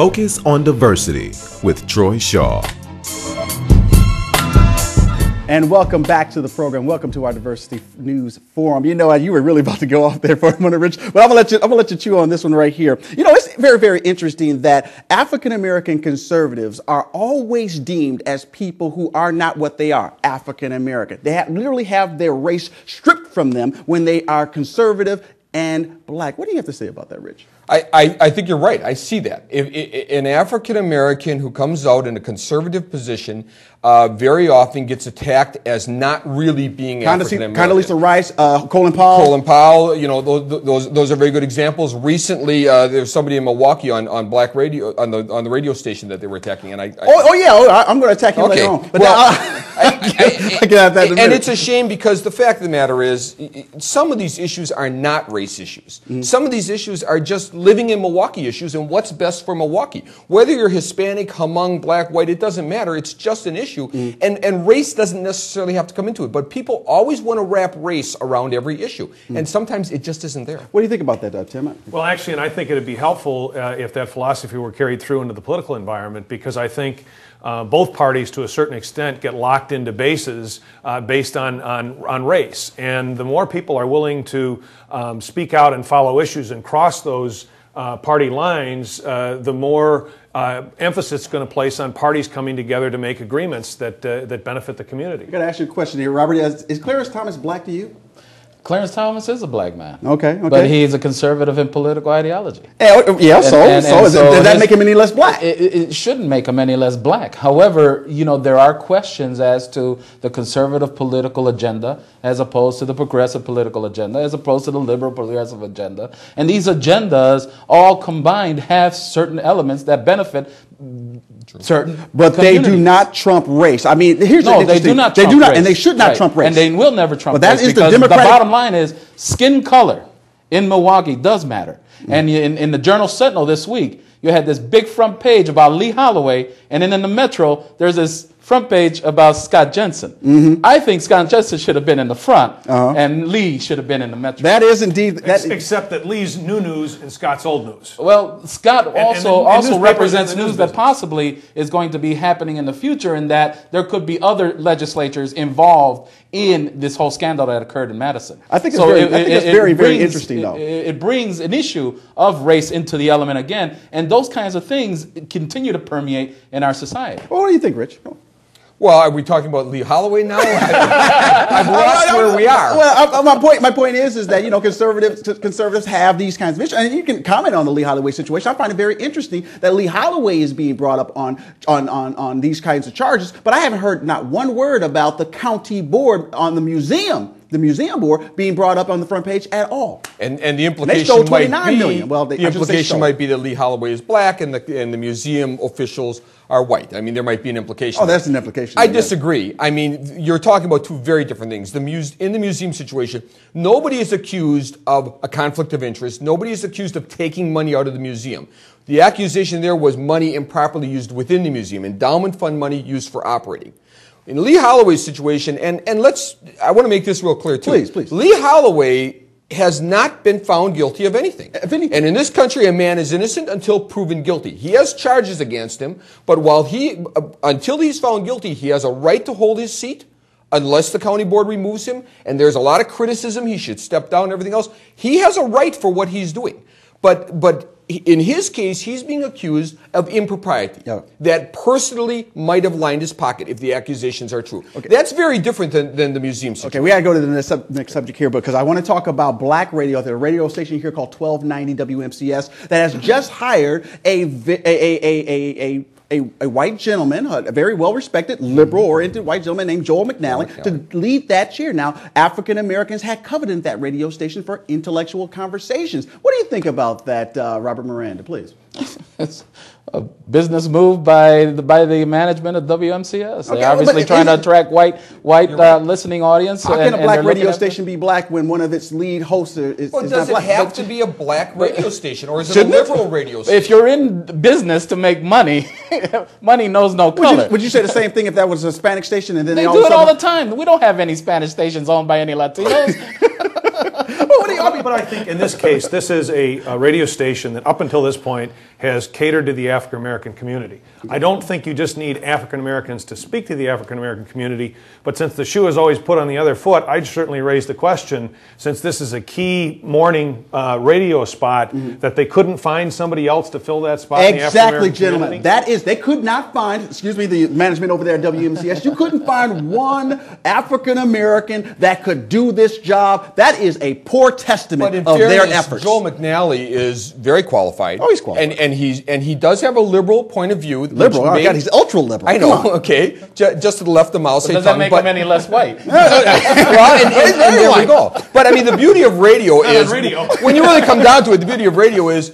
Focus on Diversity with Troy Shaw. And welcome back to the program. Welcome to our Diversity News Forum. You know, you were really about to go off there for a minute, Rich, but I'm gonna let you. I'm gonna let you chew on this one right here. You know, it's very, very interesting that African American conservatives are always deemed as people who are not what they are, African American. They have, literally have their race stripped from them when they are conservative and black. What do you have to say about that, Rich? I, I, I, think you're right. I see that. If, if, an African American who comes out in a conservative position uh, very often gets attacked as not really being African American. Condoleezza Rice, uh, Colin Powell. Colin Powell, you know, those, those, those are very good examples. Recently, uh, there was somebody in Milwaukee on, on black radio, on the, on the radio station that they were attacking. And I, I oh, oh, yeah, oh, I'm going to attack him okay. later on. But well, I, I, get that And it's a shame because the fact of the matter is, some of these issues are not race issues. Mm. Some of these issues are just living in Milwaukee issues and what's best for Milwaukee. Whether you're Hispanic, Hmong, black, white, it doesn't matter. It's just an issue. Mm. And, and race doesn't necessarily have to come into it. But people always want to wrap race around every issue. Mm. And sometimes it just isn't there. What do you think about that, uh, Tim? Well, actually, and I think it would be helpful uh, if that philosophy were carried through into the political environment because I think uh, both parties, to a certain extent, get locked into bases uh, based on, on, on race. And the more people are willing to um, speak out and follow issues and cross those uh, party lines, uh, the more uh, emphasis is going to place on parties coming together to make agreements that, uh, that benefit the community. I've got to ask you a question here, Robert. Is, is Clarence Thomas black to you? Clarence Thomas is a black man. Okay, okay. But he's a conservative in political ideology. Eh, oh, eh, yeah, oh, yeah so, and, and, so, so does that make him any less black? It, it, shouldn't make him any less black. However, you know, there are questions as to the conservative political agenda as opposed to the progressive political agenda, as opposed to the liberal progressive agenda. And these agendas all combined have certain elements that benefit certain but they do not trump race i mean here's no they do not they do not race. and they should not right. trump race and they will never trump but that race is the democratic the bottom line is skin color in milwaukee does matter mm-hmm. and in, in the journal sentinel this week you had this big front page about lee holloway and then in the metro there's this front page about Scott Jensen. Mm-hmm. I think Scott Jensen should have been in the front, uh-huh. and Lee should have been in the metro. That is indeed. That Except that Lee's new news and Scott's old news. Well, Scott also and, and also represents news, news that possibly is going to be happening in the future, and that there could be other legislatures involved in this whole scandal that occurred in Madison. I think it's so very, it, I think it's it, very, very interesting, though. It, brings an issue of race into the element again, and those kinds of things continue to permeate in our society. Well, what do you think, Rich? Well, are we talking about Lee Holloway now? I've lost where we are. Well, my point, my point is, is that you know conservatives conservatives have these kinds of issues, and you can comment on the Lee Holloway situation. I find it very interesting that Lee Holloway is being brought up on on on, on these kinds of charges, but I haven't heard not one word about the county board on the museum the museum board being brought up on the front page at all. And, and the implication they stole 29 might be, million. Well, they, the implication might be that Lee Holloway is black and the, and the museum officials are white. I mean, there might be an implication. Oh, that's an implication. I disagree. I mean, you're talking about two very different things. The muse, in the museum situation, nobody is accused of a conflict of interest. Nobody is accused of taking money out of the museum. The accusation there was money improperly used within the museum, endowment fund money used for operating. In Lee Holloway's situation, and, and let's, I want to make this real clear too. Please, please. Lee Holloway has not been found guilty of anything. Of anything. And in this country, a man is innocent until proven guilty. He has charges against him, but while he, uh, until he's found guilty, he has a right to hold his seat unless the county board removes him. And there's a lot of criticism. He should step down and everything else. He has a right for what he's doing. But, but in his case, he's being accused of impropriety yeah. that personally might have lined his pocket if the accusations are true. Okay. That's very different than, than the museum situation. Okay, we got to go to the next, sub- next, subject here because I want to talk about black radio. There's a radio station here called 1290 WMCS that has just hired a, a, a, a, a a, a, white gentleman, a very well respected, liberal oriented white gentleman named Joel McNally, to lead that chair. Now, African Americans had coveted that radio station for intellectual conversations. What do you think about that, uh, Robert Miranda, please? it's a business move by the, by the management of WMCS. Okay, They're obviously trying to attract white white uh, listening audience. How can a black radio station be black when one of its lead hosts is, well, is does it black? have to be a black radio station, or is it a liberal it? radio station? If you're in business to make money, money knows no color. Would you, would you, say the same thing if that was a Hispanic station and then they, they do it all the time? We don't have any Spanish stations owned by any Latinos. do but, I think in this case, this is a, a radio station that up until this point has catered to the African American community. I don't think you just need African Americans to speak to the African American community, but since the shoe is always put on the other foot, I'd certainly raise the question since this is a key morning uh, radio spot mm-hmm. that they couldn't find somebody else to fill that spot. Exactly, gentlemen. Community. That is, they could not find, excuse me, the management over there at WMCS, you couldn't find one African American that could do this job. That is a poor testament of fairness, their efforts. Joel McNally is very qualified. Oh, he's qualified. And, and and he's and he does have a liberal point of view. Liberal, oh, God, he's ultra liberal. I know. Okay, just to the left of Mao Zedong. Does that make but, him any less white? well, and, and, and there we go. But I mean, the beauty of radio is radio. when you really come down to it, the beauty of radio is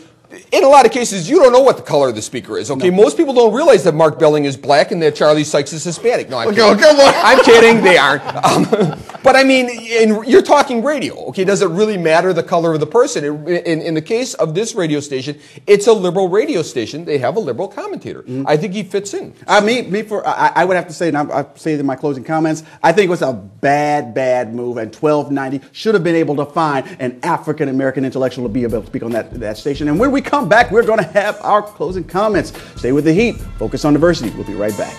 in a lot of cases, you don't know what the color of the speaker is. Okay, no. most people don't realize that Mark Belling is black and that Charlie Sykes is Hispanic. No, I'm okay, kidding. Come on. I'm kidding. They aren't. Um, but I mean, in, you're talking radio. Okay, does it really matter the color of the person? In, in, the case of this radio station, it's a liberal radio station. They have a liberal commentator. Mm. I think he fits in. I mean, me for I, I would have to say, and I, I say it in my closing comments. I think it was a bad, bad move, and 1290 should have been able to find an African American intellectual to be able to speak on that that station. And when we come back, we're going to have our closing comments. Stay with the heat. Focus on diversity. We'll be right back.